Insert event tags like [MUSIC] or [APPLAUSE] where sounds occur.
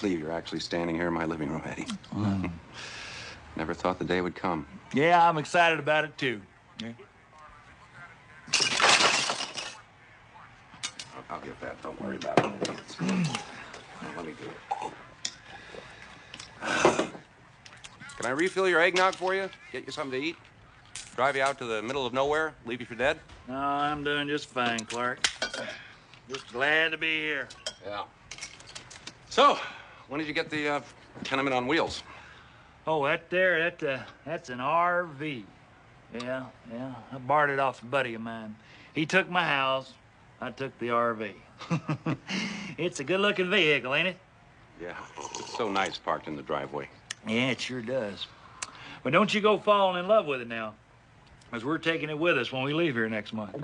believe you're actually standing here in my living room, Eddie. Hmm. Never thought the day would come. Yeah, I'm excited about it too. Yeah. I'll, I'll get that. Don't worry about it. Let me do it. Can I refill your eggnog for you? Get you something to eat? Drive you out to the middle of nowhere? Leave you for dead? No, I'm doing just fine, Clark. Just glad to be here. Yeah. So, when did you get the uh, tenement on wheels? Oh, that there, that uh, that's an RV. Yeah, yeah. I borrowed it off a buddy of mine. He took my house. I took the RV. [LAUGHS] it's a good-looking vehicle, ain't it? Yeah. It's so nice parked in the driveway. Yeah, it sure does. But don't you go falling in love with it now, because we're taking it with us when we leave here next month.